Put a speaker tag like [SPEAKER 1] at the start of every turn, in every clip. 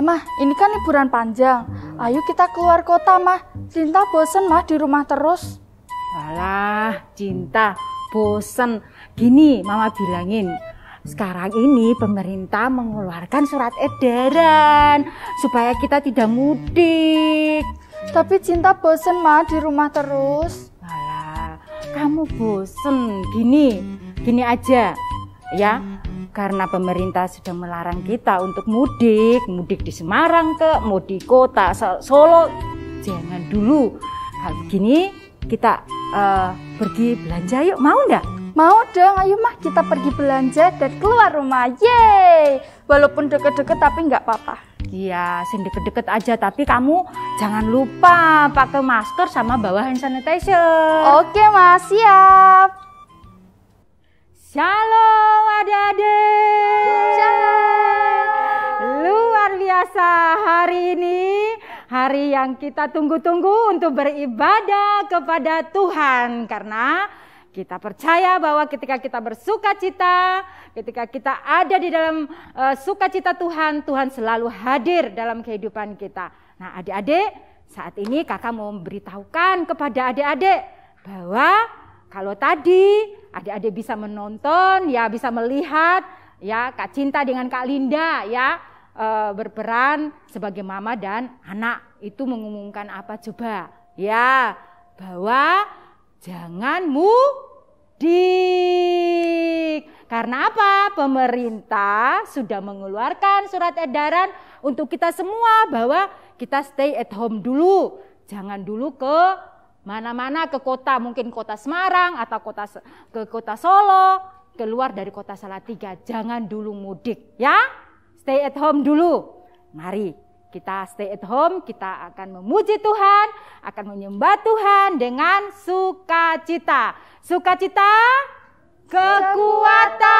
[SPEAKER 1] Mama, ini kan liburan panjang. Ayo kita keluar kota, Mah. Cinta bosen, Mah, di rumah terus.
[SPEAKER 2] Alah, cinta, bosen. Gini, Mama bilangin. Sekarang ini pemerintah mengeluarkan surat edaran supaya kita tidak mudik.
[SPEAKER 1] Tapi cinta bosen, Mah, di rumah terus.
[SPEAKER 2] Alah, kamu bosen. Gini, gini aja. Ya, karena pemerintah sudah melarang kita untuk mudik, mudik di Semarang ke, mau di kota Solo, jangan dulu. Kalau begini kita uh, pergi belanja yuk, mau ndak?
[SPEAKER 1] Mau dong, ayo mah kita pergi belanja dan keluar rumah, yeay! Walaupun deket-deket tapi nggak apa-apa.
[SPEAKER 2] Iya, sing deket-deket aja, tapi kamu jangan lupa pakai masker sama bawa hand sanitizer.
[SPEAKER 1] Oke mas, siap.
[SPEAKER 2] Shalom adik-adik.
[SPEAKER 1] Shalom.
[SPEAKER 2] Luar biasa hari ini hari yang kita tunggu-tunggu untuk beribadah kepada Tuhan karena kita percaya bahwa ketika kita bersuka cita, ketika kita ada di dalam uh, sukacita Tuhan, Tuhan selalu hadir dalam kehidupan kita. Nah, adik-adik, saat ini kakak mau memberitahukan kepada adik-adik bahwa kalau tadi adik-adik bisa menonton, ya bisa melihat, ya Kak Cinta dengan Kak Linda, ya e, berperan sebagai mama dan anak. Itu mengumumkan apa coba? Ya, bahwa jangan mudik. Karena apa? Pemerintah sudah mengeluarkan surat edaran untuk kita semua bahwa kita stay at home dulu. Jangan dulu ke mana-mana ke kota, mungkin kota Semarang atau kota ke kota Solo, keluar dari kota Salatiga, jangan dulu mudik ya. Stay at home dulu. Mari kita stay at home, kita akan memuji Tuhan, akan menyembah Tuhan dengan sukacita. Sukacita kekuatan.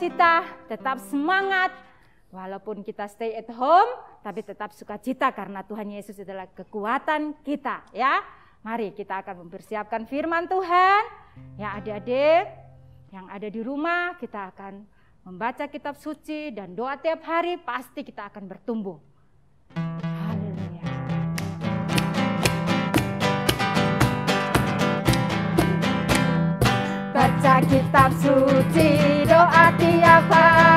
[SPEAKER 2] Bersukacita, tetap semangat. Walaupun kita stay at home, tapi tetap sukacita karena Tuhan Yesus adalah kekuatan kita ya. Mari kita akan mempersiapkan firman Tuhan. Ya adik-adik yang ada di rumah kita akan membaca kitab suci dan doa tiap hari pasti kita akan bertumbuh. Kitab suci, doa tiap hari,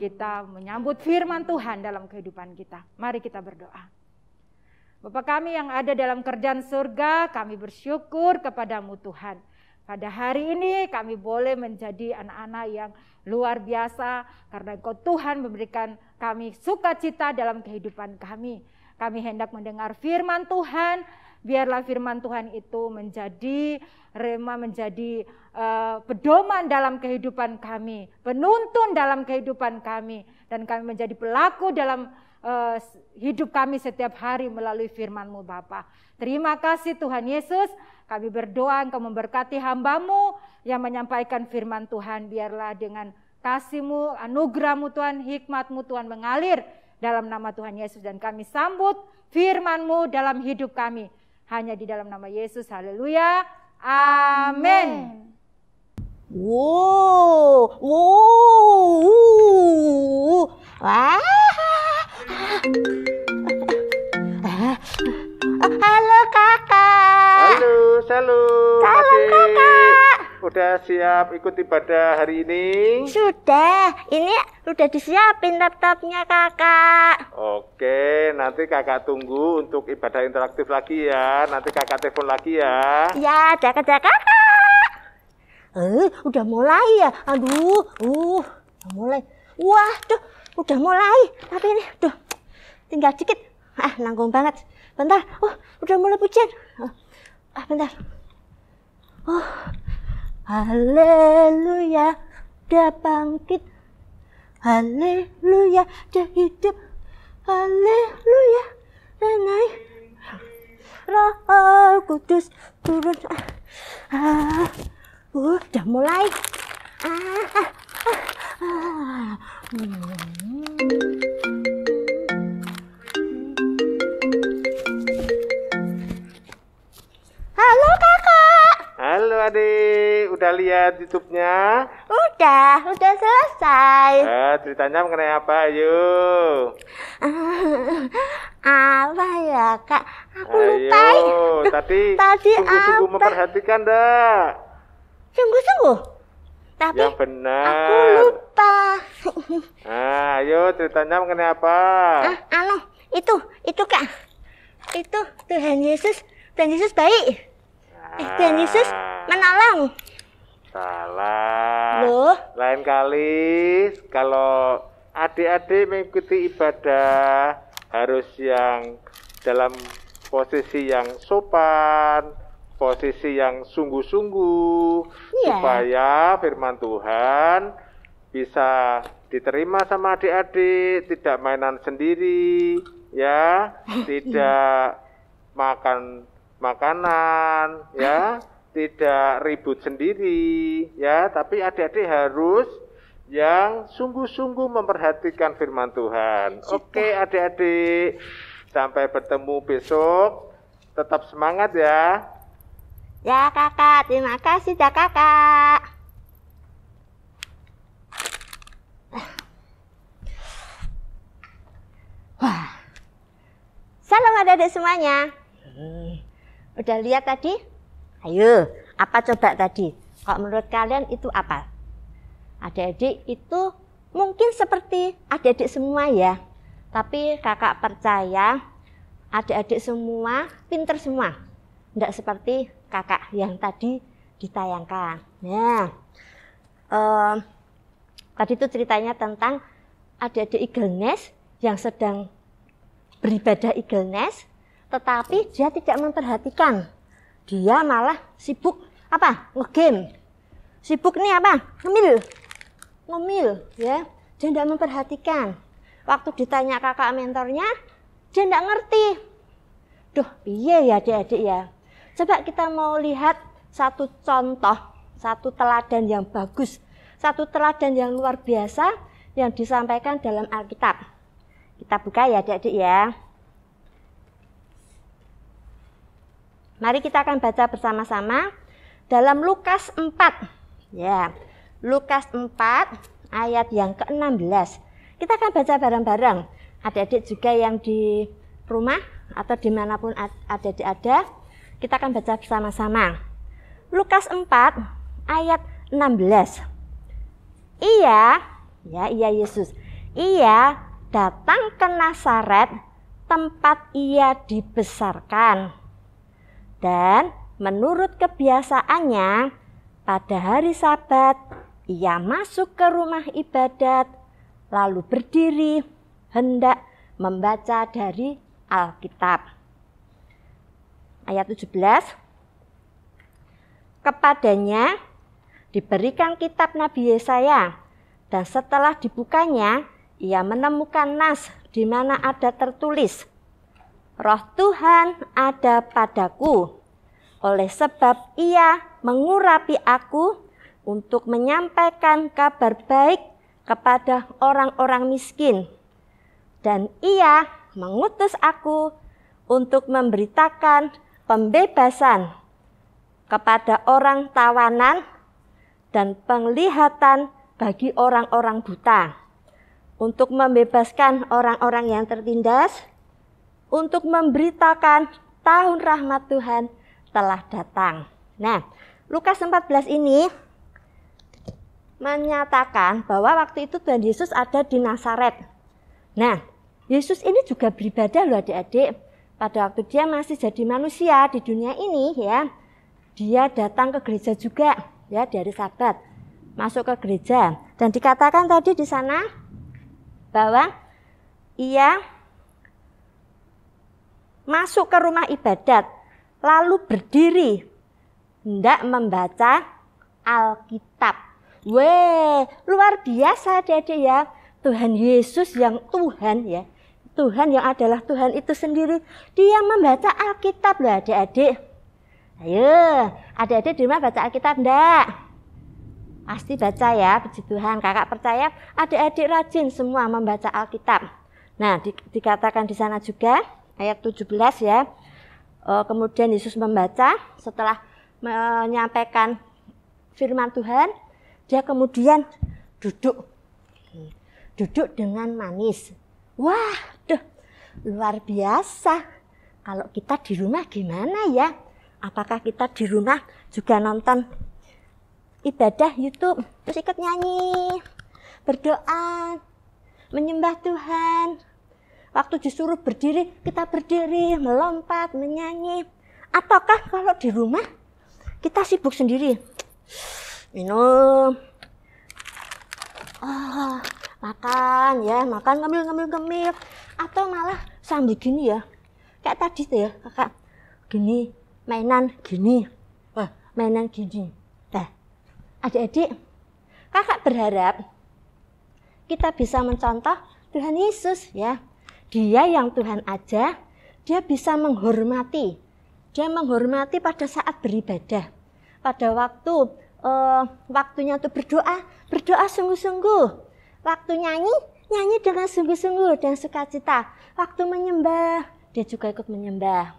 [SPEAKER 2] kita menyambut firman Tuhan dalam kehidupan kita. Mari kita berdoa. Bapak kami yang ada dalam kerjaan surga, kami bersyukur kepadamu Tuhan. Pada hari ini kami boleh menjadi anak-anak yang luar biasa karena Engkau Tuhan memberikan kami sukacita dalam kehidupan kami. Kami hendak mendengar firman Tuhan, biarlah firman Tuhan itu menjadi rema, menjadi eh, pedoman dalam kehidupan kami, penuntun dalam kehidupan kami, dan kami menjadi pelaku dalam eh, hidup kami setiap hari melalui firman-Mu Bapa. Terima kasih Tuhan Yesus, kami berdoa Engkau memberkati hambamu yang menyampaikan firman Tuhan, biarlah dengan kasih-Mu, anugerah-Mu Tuhan, hikmat-Mu Tuhan mengalir dalam nama Tuhan Yesus dan kami sambut firman-Mu dalam hidup kami. Hanya di dalam nama Yesus, haleluya, amin.
[SPEAKER 3] Wow, wow, wah. Halo kakak.
[SPEAKER 4] Halo, salam.
[SPEAKER 3] Salam,
[SPEAKER 4] adik.
[SPEAKER 3] Kakak.
[SPEAKER 4] Udah siap ikut ibadah hari ini?
[SPEAKER 3] Sudah, ini udah disiapin laptopnya kakak.
[SPEAKER 4] Oke, nanti kakak tunggu untuk ibadah interaktif lagi ya. Nanti kakak telepon lagi ya.
[SPEAKER 3] Ya, jaga jaga kakak. Eh, udah mulai ya. Aduh, uh, udah mulai. Wah, tuh, udah mulai. Tapi ini, tuh, tinggal dikit. Ah, nanggung banget. Bentar, oh, udah mulai pujian. Ah, bentar. Oh, haleluya, udah bangkit. Haleluya, udah hidup. Haleluya, udah naik. Roh Kudus turun. Ah, uh, udah mulai. Ah, ah, ah, ah. Hmm. Halo
[SPEAKER 4] Halo adik, udah lihat YouTube-nya?
[SPEAKER 3] Udah, udah selesai.
[SPEAKER 4] Eh, ceritanya mengenai apa? Ayo.
[SPEAKER 3] apa ya kak? Aku lupa.
[SPEAKER 4] Ayo, tadi,
[SPEAKER 3] Tadi
[SPEAKER 4] sungguh-sungguh memperhatikan dah.
[SPEAKER 3] Sungguh-sungguh. Tapi
[SPEAKER 4] Yang
[SPEAKER 3] aku
[SPEAKER 4] benar.
[SPEAKER 3] lupa.
[SPEAKER 4] Nah, ayo ceritanya mengenai apa?
[SPEAKER 3] ah, anu, itu, itu kak. Itu Tuhan Yesus, Tuhan Yesus baik. Eh, Tuhan Yesus
[SPEAKER 4] Ah,
[SPEAKER 3] menolong.
[SPEAKER 4] Salah.
[SPEAKER 3] Loh,
[SPEAKER 4] Lain kali kalau adik-adik mengikuti ibadah harus yang dalam posisi yang sopan, posisi yang sungguh-sungguh
[SPEAKER 3] Iya.
[SPEAKER 4] supaya firman Tuhan bisa diterima sama adik-adik, tidak mainan sendiri, ya, tidak makan makanan, ya, tidak ribut sendiri, ya, tapi adik-adik harus yang sungguh-sungguh memperhatikan firman Tuhan. Oke, adik-adik, sampai bertemu besok. Tetap semangat ya.
[SPEAKER 3] Ya, Kakak. Terima kasih ya, Kakak. Wah. Salam adik-adik semuanya. Eh. Udah lihat tadi? Ayo, apa coba tadi? Kalau menurut kalian itu apa? Adik-adik itu mungkin seperti adik-adik semua ya. Tapi kakak percaya adik-adik semua pinter semua. Tidak seperti kakak yang tadi ditayangkan. Nah, um, tadi itu ceritanya tentang adik-adik Eagle Nest yang sedang beribadah Eagle Nest, tetapi dia tidak memperhatikan. Dia malah sibuk apa? Ngegame. Sibuk nih apa? Ngemil. Ngemil, ya. Dia tidak memperhatikan. Waktu ditanya kakak mentornya, dia tidak ngerti. Duh, iya ya adik-adik ya. Coba kita mau lihat satu contoh, satu teladan yang bagus, satu teladan yang luar biasa yang disampaikan dalam Alkitab. Kita buka ya adik-adik ya. Mari kita akan baca bersama-sama dalam Lukas 4. Ya, Lukas 4 ayat yang ke-16. Kita akan baca bareng-bareng. Adik-adik juga yang di rumah atau di mana pun adik-adik ada, kita akan baca bersama-sama. Lukas 4 ayat 16. Iya, ya iya Yesus. Iya datang ke Nazaret tempat ia dibesarkan. Dan menurut kebiasaannya, pada hari Sabat ia masuk ke rumah ibadat, lalu berdiri hendak membaca dari Alkitab. Ayat 17 Kepadanya diberikan kitab Nabi Yesaya dan setelah dibukanya ia menemukan nas di mana ada tertulis, Roh Tuhan ada padaku, oleh sebab ia mengurapi aku untuk menyampaikan kabar baik kepada orang-orang miskin. Dan ia mengutus aku untuk memberitakan pembebasan kepada orang tawanan dan penglihatan bagi orang-orang buta untuk membebaskan orang-orang yang tertindas, untuk memberitakan tahun rahmat Tuhan telah datang. Nah, Lukas 14 ini menyatakan bahwa waktu itu Tuhan Yesus ada di Nazaret. Nah, Yesus ini juga beribadah loh adik-adik. Pada waktu dia masih jadi manusia di dunia ini ya, dia datang ke gereja juga ya dari sabat masuk ke gereja dan dikatakan tadi di sana bahwa ia masuk ke rumah ibadat, lalu berdiri, hendak membaca Alkitab. Weh, luar biasa adik ya. Tuhan Yesus yang Tuhan ya. Tuhan yang adalah Tuhan itu sendiri. Dia membaca Alkitab loh adik-adik. Ayo, adik-adik di rumah baca Alkitab enggak? Pasti baca ya, puji Tuhan. Kakak percaya adik-adik rajin semua membaca Alkitab. Nah, di, dikatakan di sana juga ayat 17 ya. E, kemudian Yesus membaca setelah menyampaikan firman Tuhan, dia kemudian duduk. Duduk dengan manis. Wah, duh, luar biasa. Kalau kita di rumah gimana ya? Apakah kita di rumah juga nonton ibadah YouTube, terus ikut nyanyi, berdoa, menyembah Tuhan. Waktu disuruh berdiri, kita berdiri, melompat, menyanyi. Ataukah kalau di rumah kita sibuk sendiri? Minum. Oh, makan ya, makan ngambil ngambil ngambil atau malah sambil gini ya. Kayak tadi tuh ya, Kakak. Gini, mainan gini. Wah, mainan gini Adik-adik, kakak berharap kita bisa mencontoh Tuhan Yesus ya. Dia yang Tuhan aja, dia bisa menghormati. Dia menghormati pada saat beribadah. Pada waktu uh, waktunya untuk berdoa, berdoa sungguh-sungguh. Waktu nyanyi, nyanyi dengan sungguh-sungguh dan sukacita. Waktu menyembah, dia juga ikut menyembah.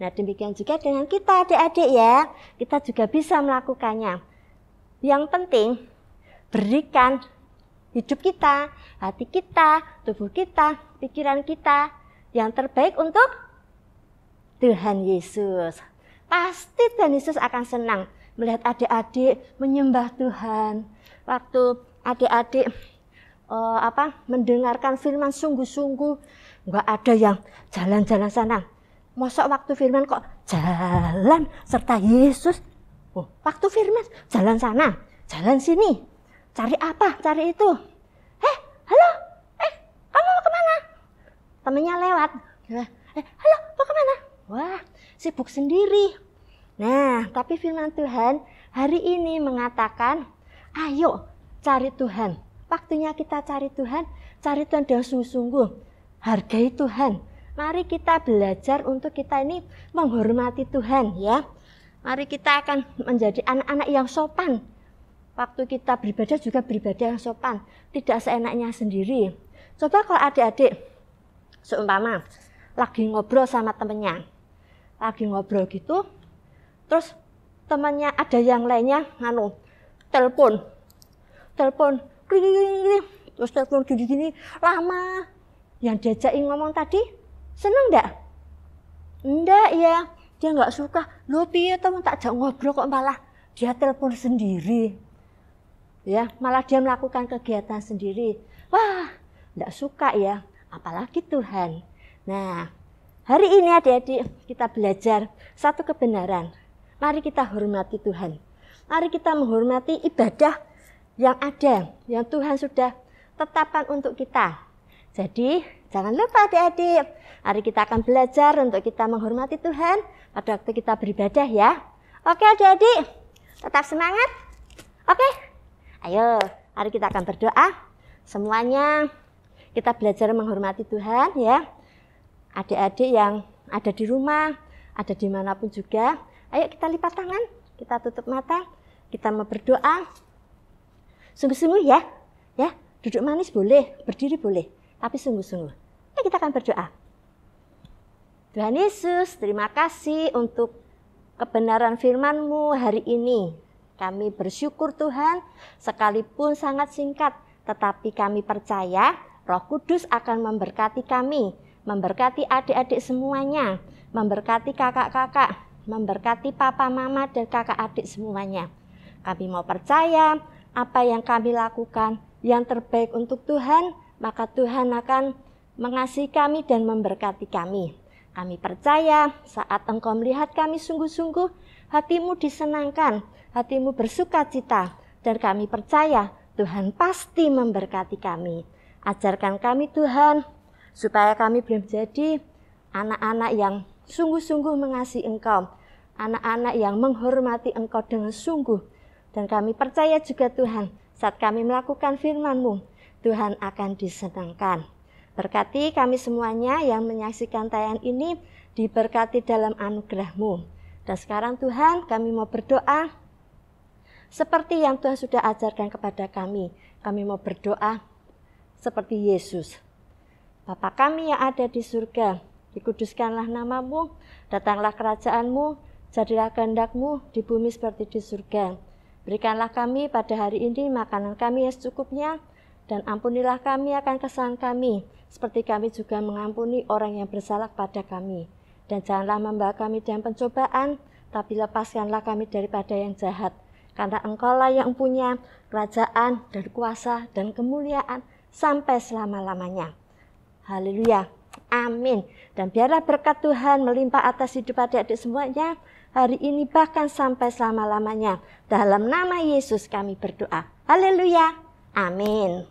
[SPEAKER 3] Nah demikian juga dengan kita adik-adik ya, kita juga bisa melakukannya. Yang penting berikan hidup kita, hati kita, tubuh kita, pikiran kita yang terbaik untuk Tuhan Yesus. Pasti Tuhan Yesus akan senang melihat adik-adik menyembah Tuhan. Waktu adik-adik uh, apa mendengarkan firman sungguh-sungguh nggak ada yang jalan-jalan sana. Masa waktu firman kok jalan serta Yesus? Oh, waktu firman jalan sana, jalan sini. Cari apa? Cari itu. Eh, halo? Eh, kamu mau ke mana? Temennya lewat. Eh, halo, mau ke mana? Wah, sibuk sendiri. Nah, tapi firman Tuhan hari ini mengatakan, ayo cari Tuhan. Waktunya kita cari Tuhan, cari Tuhan dengan sungguh-sungguh. Hargai Tuhan. Mari kita belajar untuk kita ini menghormati Tuhan ya. Mari kita akan menjadi anak-anak yang sopan. Waktu kita beribadah juga beribadah yang sopan, tidak seenaknya sendiri. Coba kalau adik-adik seumpama lagi ngobrol sama temennya, lagi ngobrol gitu terus temannya ada yang lainnya nganu telepon. Telepon terus telepon gini-gini lama. Yang diajakin ngomong tadi seneng ndak? Ndak ya dia nggak suka. Lo piye teman tak jauh ngobrol kok malah? Dia telepon sendiri ya malah dia melakukan kegiatan sendiri wah ndak suka ya apalagi Tuhan nah Hari ini adik-adik kita belajar satu kebenaran. Mari kita hormati Tuhan. Mari kita menghormati ibadah yang ada, yang Tuhan sudah tetapkan untuk kita. Jadi jangan lupa adik-adik, mari kita akan belajar untuk kita menghormati Tuhan pada waktu kita beribadah ya. Oke adik-adik, tetap semangat. Oke, ayo mari kita akan berdoa. Semuanya kita belajar menghormati Tuhan ya adik-adik yang ada di rumah, ada di mana pun juga, ayo kita lipat tangan, kita tutup mata, kita mau berdoa. Sungguh-sungguh ya, ya, duduk manis boleh, berdiri boleh, tapi sungguh-sungguh. Ayo kita akan berdoa. Tuhan Yesus, terima kasih untuk kebenaran firman-Mu hari ini. Kami bersyukur Tuhan, sekalipun sangat singkat, tetapi kami percaya Roh Kudus akan memberkati kami memberkati adik-adik semuanya, memberkati kakak-kakak, memberkati papa mama dan kakak adik semuanya. Kami mau percaya apa yang kami lakukan yang terbaik untuk Tuhan, maka Tuhan akan mengasihi kami dan memberkati kami. Kami percaya saat engkau melihat kami sungguh-sungguh, hatimu disenangkan, hatimu bersuka cita, dan kami percaya Tuhan pasti memberkati kami. Ajarkan kami Tuhan supaya kami boleh menjadi anak-anak yang sungguh-sungguh mengasihi Engkau, anak-anak yang menghormati Engkau dengan sungguh. Dan kami percaya juga Tuhan, saat kami melakukan firman-Mu, Tuhan akan disenangkan. Berkati kami semuanya yang menyaksikan tayangan ini, diberkati dalam anugerah-Mu. Dan sekarang Tuhan, kami mau berdoa seperti yang Tuhan sudah ajarkan kepada kami. Kami mau berdoa seperti Yesus. Bapa kami yang ada di surga, dikuduskanlah namamu, datanglah kerajaanmu, jadilah kehendakmu di bumi seperti di surga. Berikanlah kami pada hari ini makanan kami yang secukupnya, dan ampunilah kami akan kesalahan kami, seperti kami juga mengampuni orang yang bersalah pada kami. Dan janganlah membawa kami dalam pencobaan, tapi lepaskanlah kami daripada yang jahat. Karena engkaulah yang punya kerajaan dan kuasa dan kemuliaan sampai selama-lamanya. Haleluya. Amin. Dan biarlah berkat Tuhan melimpah atas hidup adik-adik semuanya hari ini bahkan sampai selama-lamanya. Dalam nama Yesus kami berdoa. Haleluya. Amin.